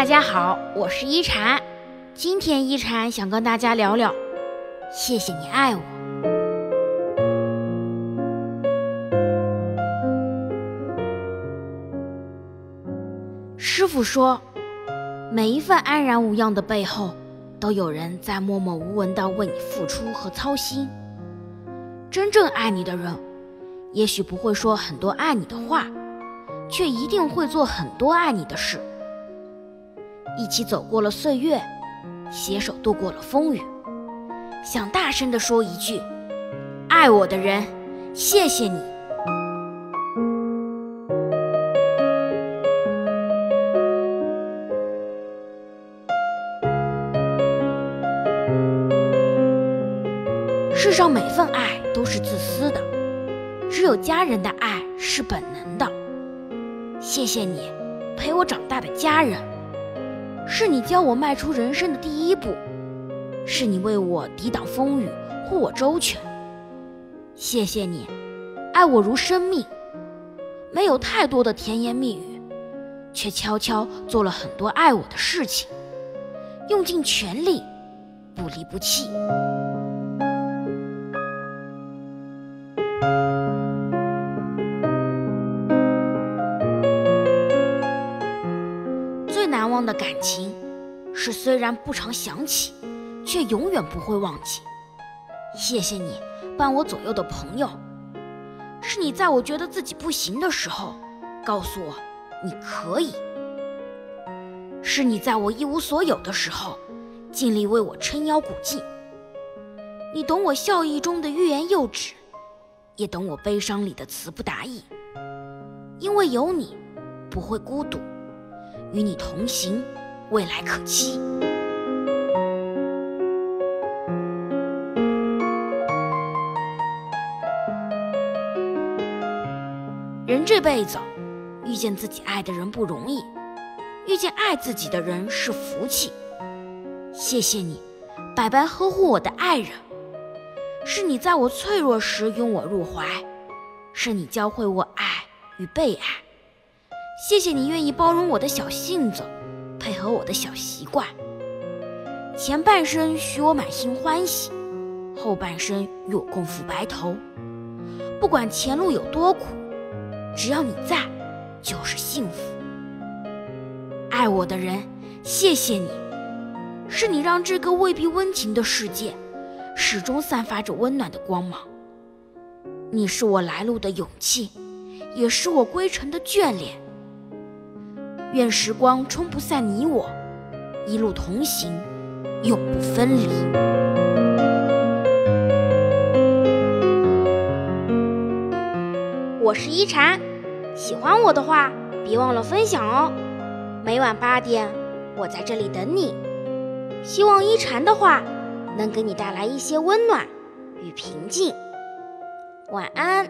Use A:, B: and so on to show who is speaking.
A: 大家好，我是一禅。今天一禅想跟大家聊聊，谢谢你爱我。师傅说，每一份安然无恙的背后，都有人在默默无闻的为你付出和操心。真正爱你的人，也许不会说很多爱你的话，却一定会做很多爱你的事。一起走过了岁月，携手度过了风雨。想大声地说一句：“爱我的人，谢谢你。”世上每份爱都是自私的，只有家人的爱是本能的。谢谢你，陪我长大的家人。是你教我迈出人生的第一步，是你为我抵挡风雨，护我周全。谢谢你，爱我如生命，没有太多的甜言蜜语，却悄悄做了很多爱我的事情，用尽全力，不离不弃。的感情，是虽然不常想起，却永远不会忘记。谢谢你伴我左右的朋友，是你在我觉得自己不行的时候，告诉我你可以；是你在我一无所有的时候，尽力为我撑腰鼓劲。你懂我笑意中的欲言又止，也懂我悲伤里的词不达意。因为有你，不会孤独。与你同行，未来可期。人这辈子，遇见自己爱的人不容易，遇见爱自己的人是福气。谢谢你，白白呵护我的爱人，是你在我脆弱时拥我入怀，是你教会我爱与被爱。谢谢你愿意包容我的小性子，配合我的小习惯。前半生许我满心欢喜，后半生与我共赴白头。不管前路有多苦，只要你在，就是幸福。爱我的人，谢谢你，是你让这个未必温情的世界，始终散发着温暖的光芒。你是我来路的勇气，也是我归程的眷恋。愿时光冲不散你我，一路同行，永不分离。我是一禅，喜欢我的话，别忘了分享哦。每晚八点，我在这里等你。希望一禅的话能给你带来一些温暖与平静。晚安。